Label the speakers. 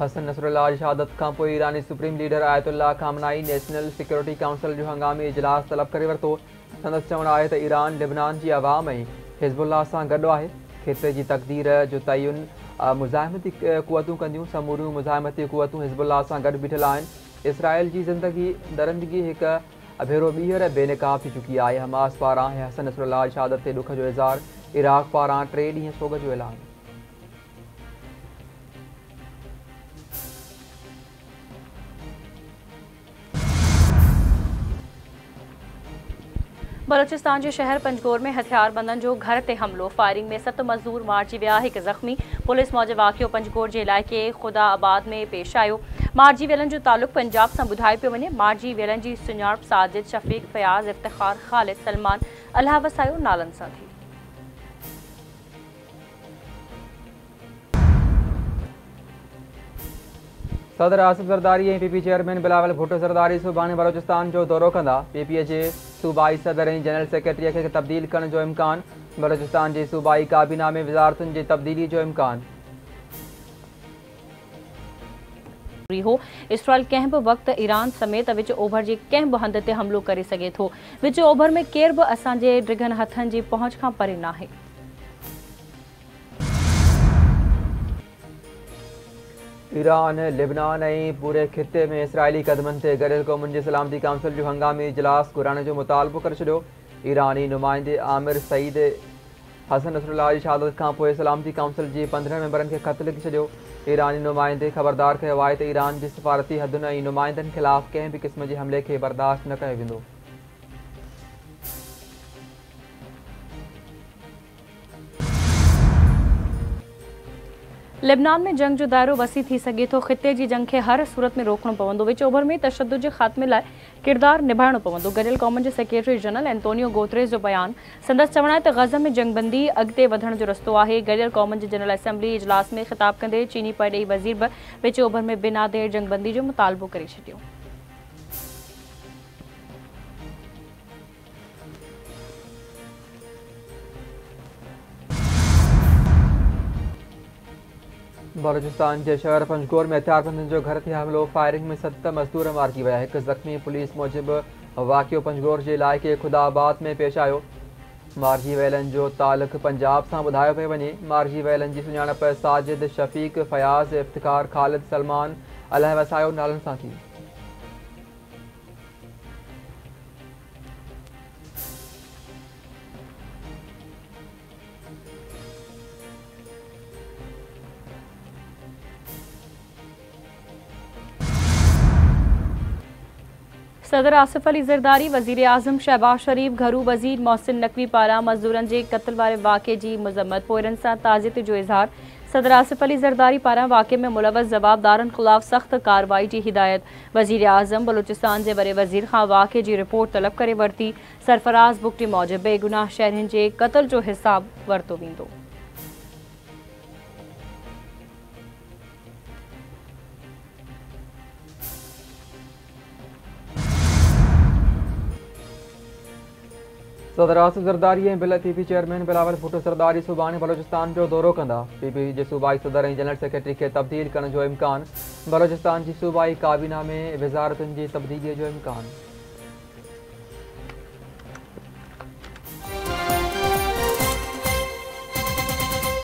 Speaker 1: हसन नसरुल्ला और शहादत खां ईरानी supreme leader Ayatollah Khamenei national security council जो हंगामी इजलास तलब कर वरितो संदसि चवण आहे तो ईरान लिबनान की आवाम ऐं हिज़बुल्ला सां गॾु आहे ख़िते जी तकदीर जो तयन मुज़ाहिमती क़ुवतूं कंदियूं समूरियूं मुज़ाहिमती क़ुवतूं हिज़बुल्ला सां गॾु बीठल आहिनि इसराइल जी ज़िंदगी दरंदगी एक भेरो बीहर बेनकाब थी चुकी है हमास पारा हसन नसरुल्ला शहादत के दुख जो इज़हार इराक़ पारा टे ॾींहं सोग जो ऐलान
Speaker 2: बलोचिस्तान के शहर पंजगोर में हथियारबंदन जो घर से हमलो फायरिंग में सत मज़दूर मारिजी विया हिकु ज़ख़्मी पुलिस मौज वाक़ियो पंजगोर के इलाक़े ख़ुदा आबाद में पेश आयो मारिजी वियलनि जो तालुक़ु पंजाब से बुधा पे वे मारजी वियलनि की सुञाणप साजिद शफ़ीक फयाज़ इफ्तार ख़ालिद सलमान अल्हा वसायो नालन से थी
Speaker 1: सदर आसिफ सरदारी ऐं P P chairman Bilawal Bhutto Zardari सुभाणे बलोचिस्तान जो दौरो कंदा पी पीअ जे सूबाई सदर ऐं जनरल सेक्रेटरीअ खे तब्दील करण जो इम्कान बलोचिस्तान जे सूबाई काबिना में वज़ारतुनि जे तब्दीली जो इम्कान
Speaker 2: हो इसराइल कंहिं बि वक़्तु ईरान समेत विच ओभर जे कंहिं बि हंध ते हमिलो करे सघे थो विच ओभर में केर बि असांजे ड्रिघनि हथनि जी पहुच खां परे
Speaker 1: ईरान लिबनान ऐं पूरे ख़िते में इसराइली क़दमनि ते गॾियलु क़ौमुनि जे सलामती काउंसिल जो हंगामी इजलास घुराइण जो मुतालबो करे छॾियो ईरानी नुमाइंदे आमिर सईद हसन रसल जी शहादत खां पोइ सलामती काउंसिल जे पंद्रहं मैंबरनि खे ख़त लिखी छॾियो ईरानी नुमाइंदे ख़बरदार कयो आहे त ईरान जे सिफ़ारती हदुनि ऐं नुमाइंदनि ख़िलाफ़ कंहिं बि क़िस्म जे हमले खे बर्दाश्त न कयो वेंदो
Speaker 2: लेबनान में जंग जो दाइरो वसी थी सके तो ख़िते की जंग के हर सूरत में रोकणो पवंदो विच ओभर में तशद के ख़ात्मे लाइ किरदार निभाइणो पवंदो गॾियल क़ौमनि के सेक्रेटरी जनरल एंतोनियो गोतरेस जो बयान संदस चवण है त गज़ में जंगबंदी अॻिते वधण जो रस्तो है गॾियल क़ौमनि के जनरल असेंबली इजलास में खिताब कंदे चीनी पर वजीर भी विच ओभर में बिना देर जंगबंदी जो मुतालबो करे छॾियो
Speaker 1: बलोचिस्तान जे शहर पंजगोर में हथियारबंदुनि जो घर ते हमिलो फायरिंग में सत मज़दूर मारिजी विया हिकु ज़ख़्मी पुलिस मूजिबि वाक़िओ पंजगोर जे इलाइक़े खुदाबाद में पेश आयो मारजी वेलन जो तालकु पंजाब सां ॿुधायो पई वञे मारज़ी वेलनि जी सुञाणप साजिद शफ़ीक फ़याज़ इफ़्तार ख़ालिद सलमान अलह वसायो नालनि सां थी
Speaker 2: सदर आसिफ अली जरदारी वजीर अजम शहबाज शरीफ घरू वजीर मोहसिन नकवी पारा मजदूर के कत्ल वारे वाक़े की मज़म्मत पोरन से ताज़ियत जो इज़हार सदर आसिफ अली जरदारी पारा वाक़े में मुलवस ज़वाबदारनि ख़िलाफ़ सख़्त कार्रवाई की हिदायत वज़ीर अज़म बलोचिस्तान के बर वज़ीर खां वाक़े की रिपोर्ट तलब कर वरती सरफराज़ बुकटी मौजिब बेगुनाह शहर के कत्ल जो हिसाब वरितो वेंदो
Speaker 1: सदर आसिफ़ सरदारी ऐं bill P P chairman Bilawal Bhutto Zardari सुभाणे बलोचिस्तान जो दौरो कंदा पी पी जे सूबाई सदर ऐं जनरल सेक्रेटरी खे तब्दील करण जो इम्कान बलोचिस्तान जी सूबाई काबिना में विज़ारतुनि जी तब्दीलीअ जो इम्कान